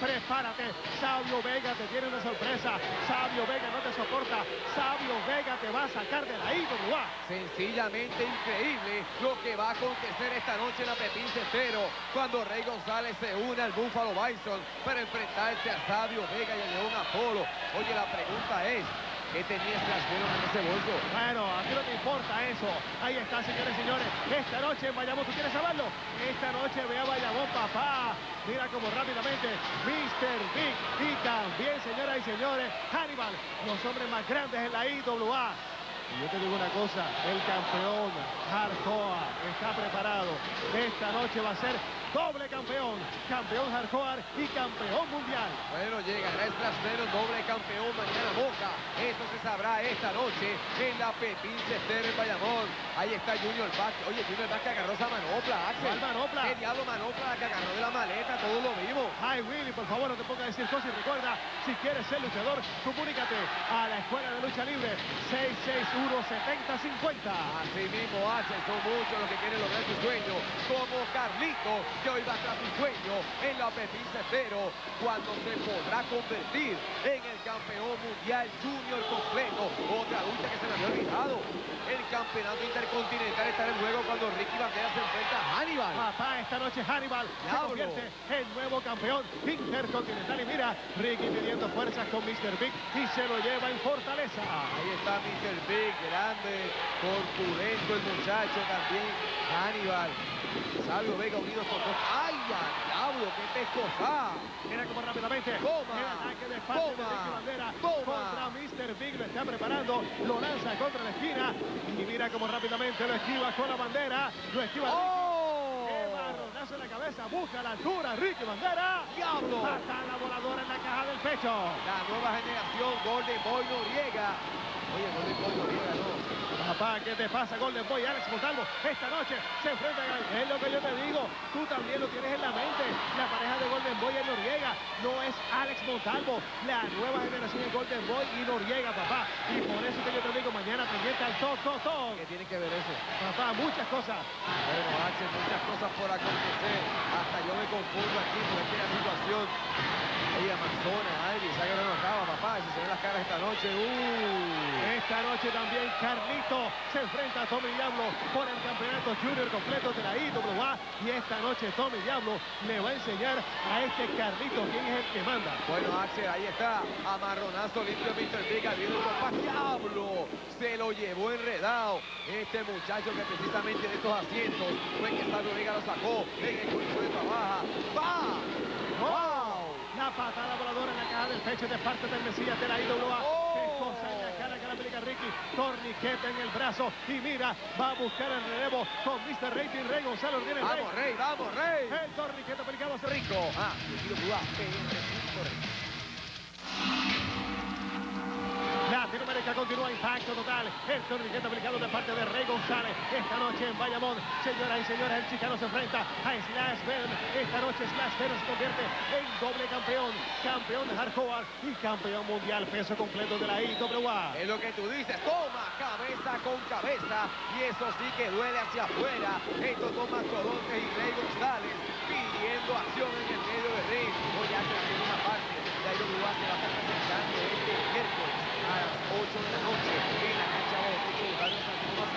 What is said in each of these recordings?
prepárate. Sabio Vega te tiene una sorpresa. Sabio Vega no te soporta. Sabio Vega te va a sacar de la IWA. Sencillamente increíble lo que va a acontecer esta noche en la Pepín Cestero cuando Rey González se une al Búfalo Bison para enfrentarse a Sabio Vega y a León Apolo. Oye, la pregunta es, ¿Qué tenía Slash en ese bolso? Bueno, a ti no te importa eso. Ahí está, señores y señores. Esta noche en Bayamón, ¿tú quieres saberlo? Esta noche ve a Bayamón, papá. Mira cómo rápidamente Mr. Big y también, señoras y señores, Hannibal, los hombres más grandes en la IWA. Y yo te digo una cosa, el campeón Hardcore está preparado. Esta noche va a ser doble campeón, campeón hardcore y campeón mundial. Bueno, llegará el doble campeón mañana Boca. Esto se sabrá esta noche en la Pepín Cester en Bayamón. Ahí está Junior Vázquez. Oye, Junior Vázquez agarró esa manopla, Axel. ¿Cuál manopla? ¿Qué diablo manopla la que agarró de la maleta? Todo lo vimos. Ay, Willy, por favor, no te pongas a decir cosas y recuerda, si quieres ser luchador, comunícate a la Escuela de Lucha Libre 661-7050. Así mismo, Axel, son muchos los que quieren lograr su sueño, como Carlito, que hoy va su sueño en la Pepín Cero, cuando se podrá convertir en el campeón mundial junior completo. Otra lucha que se me había olvidado. El campeonato intercontinental estará en juego cuando Ricky Bandera se enfrenta a Hannibal. Papá, esta noche Hannibal se convierte en nuevo campeón intercontinental. Y mira, Ricky pidiendo fuerzas con Mr. Big y se lo lleva en fortaleza. Ahí está Mr. Big, grande, corpulento el muchacho también. Hannibal Sabio Vega unidos por dos. ¡Ay, diablo! ¡Qué pescosa! Mira cómo rápidamente. ¡Toma! El ataque de parte de Bandera. ¡Toma! Contra Mr. Big lo está preparando. Lo lanza contra la esquina. Y mira cómo rápidamente lo esquiva con la bandera. Lo esquiva. ¡Oh! ¡Qué en la cabeza! Busca la altura. Ricky Bandera. ¡Diablo! la voladora en la caja del pecho. La nueva generación Golden Boy Noriega. Papá, ¿qué te pasa, Golden Boy? Alex Montalvo, esta noche se enfrentan a... Es lo que yo te digo, tú también lo tienes en la mente. La pareja de Golden Boy y Noriega no es Alex Montalvo. La nueva generación de Golden Boy y Noriega, papá. Y por eso que yo te digo, mañana pendiente al top, top, top. ¿Qué tiene que ver eso? Papá, muchas cosas. Bueno, Axel, muchas cosas por acontecer. Hasta yo me confundo aquí por esta situación. Oye, Amazonas, Iris, que no acaba, papá. Si se ven las caras esta noche, uh. Esta noche también Carlito se enfrenta a Tommy Diablo por el campeonato junior completo de la IWA. Y esta noche Tommy Diablo le va a enseñar a este Carlito quién es el que manda. Bueno, Axel, ahí está. Amarronazo limpio Mr. Big viendo el papá. Diablo se lo llevó enredado. Este muchacho que precisamente de estos asientos fue que Sabio Vega lo sacó en el juicio de trabaja. ¡Va! La patada voladora en la caja del pecho de parte del Mesías de la IWA. ¡Oh! Ricky. Torniquete en el brazo. Y mira, va a buscar el relevo con Mr. Rating Rey Gonzalo. Viene vamos, Rey. vamos, Rey. El torniquete aplicado Rico. Ah, Continúa impacto total. El torniquete aplicado de parte de Rey González. Esta noche en Bayamón, señoras y señores, el chicano se enfrenta a Slash Venom. Esta noche Slash Venom se convierte en doble campeón. Campeón de hardcore y campeón mundial peso completo de la IWA. Es lo que tú dices. Toma cabeza con cabeza. Y eso sí que duele hacia afuera. Estos dos mastodontes y Rey González pidiendo acción en el medio del ring. Hoy hace la segunda parte. La IWA se va a estar presentando este miércoles a las 8 de la noche en la cancha de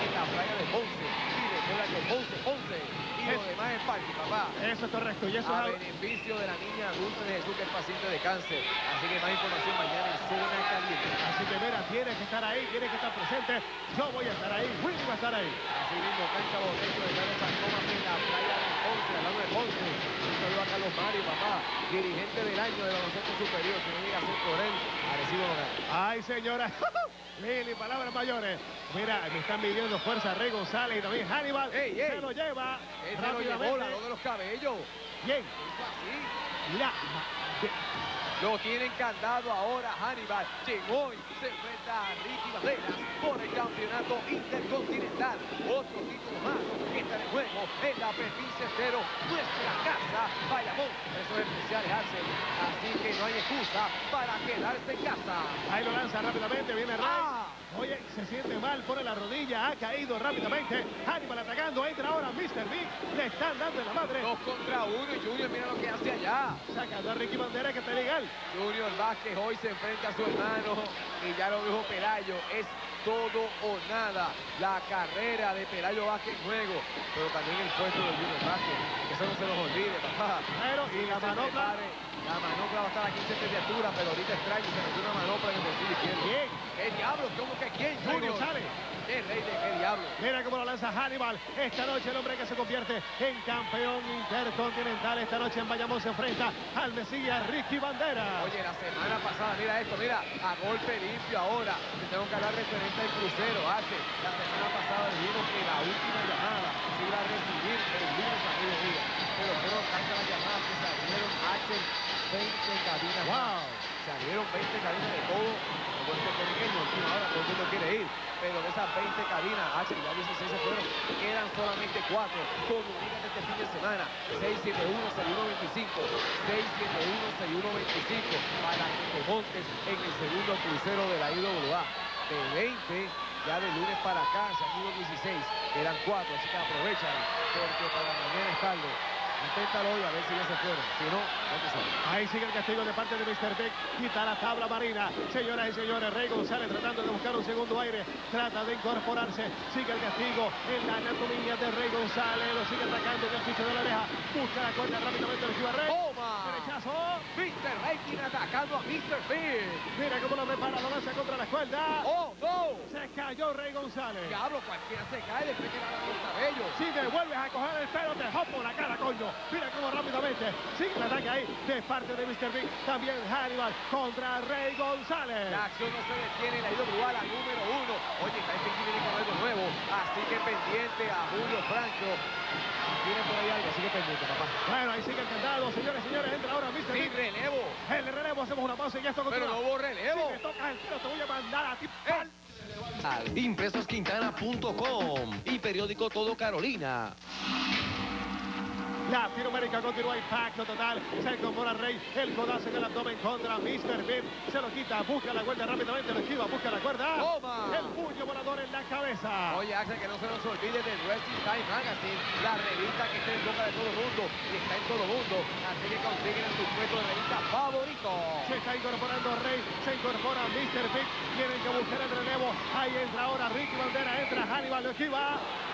en la playa de Ponce. Y recuerda que Ponce, Ponce y lo demás en parque, papá. Eso es correcto. Y eso a es beneficio de la niña adulta de Jesús que es paciente de cáncer. Así que más información mañana en Zona Caliente. Así que mira, tienes que estar ahí, tienes que estar presente. Yo voy a estar ahí, Willy va a estar ahí. Así mismo, cancha Boteco de Carlos San Tomás en la playa de Ponce, al lado de Ponce. Un saludo a Carlos Mario, papá, dirigente del año de baloncesto superior. Si no llega a ser por él, Arecibo no gana. Ay, señora. Lili, palabras mayores. Mira, me están midiendo fuerza Rey González y también Hannibal. Ey, ey. Se lo lleva. Él se lo llevó, la de los cabellos. Bien. La... Lo tienen candado ahora Hannibal. Llegó y se enfrenta a Ricky Banderas por el campeonato intercontinental. Otro título más en la Pepín Cero, nuestra casa, Bayamón. Eso es especial, Hansel. Así que no hay excusa para quedarse en casa. Ahí lo lanza rápidamente, viene Rey. Ah. Oye, se siente mal, pone la rodilla, ha caído rápidamente. Hannibal atacando, entra ahora Mr. Big. Le están dando la madre. Dos contra uno y Junior mira lo que hace allá. Sacando a Ricky Bandera que está legal. Junior Vázquez hoy se enfrenta a su hermano y ya lo dijo Pelayo, es todo o nada. La carrera de Pelayo Vázquez en juego, pero también el puesto de Junior Vázquez, que eso no se nos olvide, papá. Pero, y la manopla. prepare. La manopla va a estar a 15 pies de altura, pero ahorita extraño, se metió una manopla en el bolsillo izquierdo. Bien. ¿Qué diablo? ¿Cómo que quién? Junior. González. ¿Qué rey de qué diablo? Mira cómo lo lanza Hannibal. Esta noche el hombre que se convierte en campeón intercontinental. Esta noche en Bayamón se enfrenta al Mesías Ricky Bandera. Oye, la semana pasada, mira esto, mira, a golpe limpio ahora. Te tengo que hablar referente al crucero, hace. La semana pasada dijimos que la última llamada se iba a recibir el lunes, amigo mío. Pero fueron tantas las llamadas que salieron hace 20 cabinas. Wow. Salieron 20 cabinas de todo. Como este pequeño, última hora, todo el mundo quiere ir. Pero de esas 20 cabinas, H, ya 16 se fueron, quedan solamente 4. Comunícate este fin de semana. 671-6125. 671-6125. Para que te montes en el segundo crucero de la IWA. De 20, ya de lunes para acá, se han ido 16. Eran 4, así que aprovechala. Porque para mañana es tarde. Inténtalo hoy a ver si ya se fueron. Si no, no. Ahí sigue el castigo de parte de Mr. Big. Quita la tabla marina. Señoras y señores, Rey González tratando de buscar un segundo aire. Trata de incorporarse. Sigue el castigo en la anatomía de Rey González. Lo sigue atacando en el piso de la oreja. Busca la cuerda rápidamente el Rey. ¡Toma! Derechazo. Mr. Atacando a Mr. Big. Mira cómo lo prepara. Lo lanza contra la cuerda. ¡Oh, no! Se cayó Rey González. Diablo, cualquiera se cae después que le hagan los cabellos. Si te vuelves a coger el pelo, te jopo la cara, coño. Mira cómo rápidamente sigue el ataque ahí de parte de Mr. Big. También Hannibal contra Rey González. La acción no se detiene, la IWA, la número uno. Oye, está este viene con algo nuevo, así que pendiente a Julio Franco. Viene por ahí algo, así que pendiente, papá. Bueno, ahí sigue el candado. Señores, señores, entra ahora Mr. Sin relevo, El relevo, hacemos una pausa y esto pero continúa. no hubo Si relevo. me tocas el pelo, te voy a mandar a ti. Eh. al impresosquintana.com y periódico Todo Carolina. Latinoamérica continúa impacto total. Se incorpora Rey. El codazo en el abdomen contra Mr. Bim. Se lo quita, busca la cuerda rápidamente, lo esquiva, busca la cuerda. Volador en la cabeza. Oye, Axel, que no se nos olvide del Wrestling Time Magazine, la revista que está en boca de todo el mundo y está en todo el mundo. Así que consiguen en tu puesto de revista favorito. Se está incorporando Rey, se incorpora Mr. Big, tienen que buscar el relevo, ahí entra ahora Ricky Bandera, entra Hannibal, lo esquiva,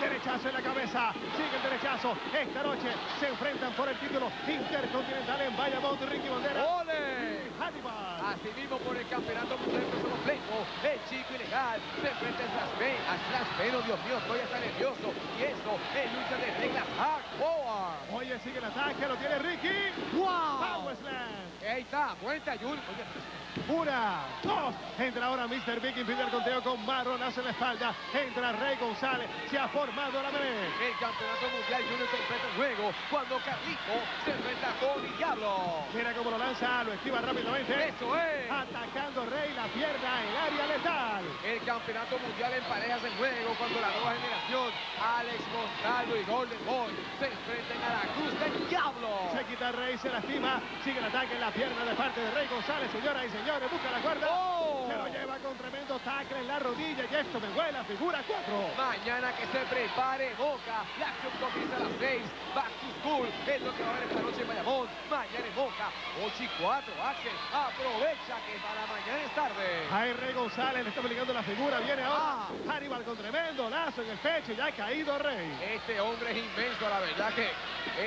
derechazo en la cabeza, sigue el derechazo, esta noche se enfrentan por el título intercontinental en Bayamón, Ricky Bandera, ¡Ole! Hannibal. Asimismo por el campeonato mundial de peso el chico ilegal se enfrenta a Slasmen, oh Dios mío, estoy hasta nervioso. Y eso es lucha de reglas hardcore. Oye, sigue el ataque, lo tiene Ricky, ¡Wow! Power Slam. Ahí está, cuenta, Jun. Oye, Una, dos, entra ahora Mr. Big, impide el conteo con marronazo en la espalda, entra Rey González, se ha formado la melee. el campeonato mundial Junior enfrenta en juego cuando Carlito se enfrenta con el Diablo. Mira cómo lo lanza, lo esquiva rápidamente. Eso es. Atacando Rey, la pierna en área letal. El campeonato mundial en parejas en juego cuando la nueva generación, Alex Montalvo y Golden Boy, se enfrentan a la cruz del Diablo. Se quita Rey, se lastima. Sigue el ataque en la pierna de parte de Rey González. Señoras y señores, busca la cuerda. ¡Oh! Se lo lleva con tremendo tackle en la rodilla. Y esto me huele a figura 4. Mañana que se prepare Boca. La acción comienza a las 6. Back to school es lo que va a haber esta noche en Bayamón. Mañana en Boca, 8 y 4. Axel, aprovecha que para mañana es tarde. Ahí Rey González le está obligando la figura. Viene ahora Ah. Hannibal con tremendo lazo en el pecho. Ya ha caído Rey. Este hombre es inmenso, la verdad que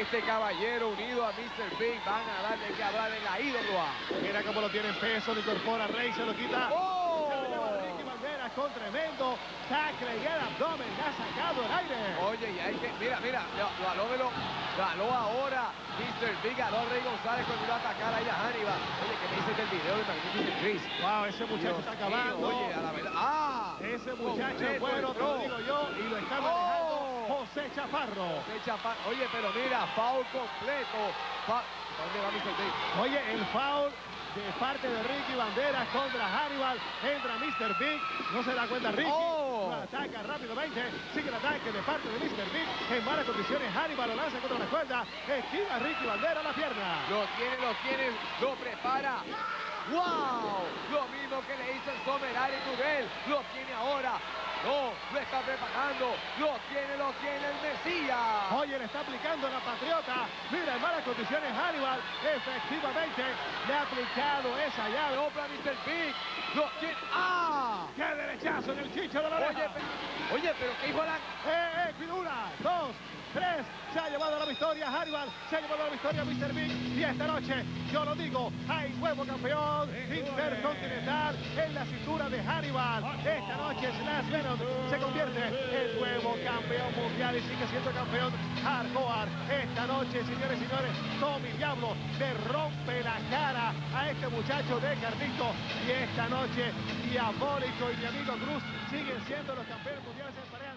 este caballero unido a Mr. Big van a darle que hablar en la IWA. Mira cómo lo tiene en peso. Lo incorpora Rey, se lo quita. ¡Oh! Se lo lleva Ricky Banderas con tremendo tackle y el abdomen. Le ha sacado el aire. Oye, y hay que, mira, mira, lo, lo lo, lo aló ahora Mr. Big, aló a Rey González cuando iba a atacar ahí a Hannibal. Oye, ¿qué me dices del video de Magnificent Chris? Wow, ese muchacho Dios está mío, acabando. Oye, a la verdad, ¡ah! Ese muchacho es bueno, te lo digo yo, y lo está manejando ¡Oh! José Chaparro. Oye, pero mira, foul completo. Fa- ¿Dónde va Mr. Oye, el foul de parte de Ricky Banderas contra Hannibal. Entra Mr. Big, no se da cuenta Ricky. ¡Oh! Ataca rápidamente. Sigue el ataque de parte de Mr. Big. En malas condiciones, Hannibal lo lanza contra la cuerda. Esquiva Ricky Banderas la pierna. Lo tiene, lo tiene, lo prepara. ¡Wow! Lo mismo que le hizo el Somerari Tudel, lo tiene ahora. No, lo está preparando, lo tiene, lo tiene el Mesías. Oye, le está aplicando la Patriota. Mira, en malas condiciones Hannibal. Efectivamente, le ha aplicado esa llave. Opla Mr. Big, lo tiene. ¡Ah! ¡Qué derechazo en el chicho de la Oye, oreja! pe- oye, pero ¿qué hizo Alan? ¡Eh, eh! Dos, tres. Se ha llevado la victoria Hannibal. Se ha llevado la victoria Mr. Big. Y esta noche, yo lo digo, hay nuevo campeón intercontinental en la cintura de Hannibal. Esta noche Slash Se convierte en nuevo campeón mundial y sigue siendo campeón hardcore. Esta noche, señores y señores, Tommy Diablo le rompe la cara a este muchacho de Carlito. Y esta noche, Diabólico y mi amigo Cruz siguen siendo los campeones mundiales en la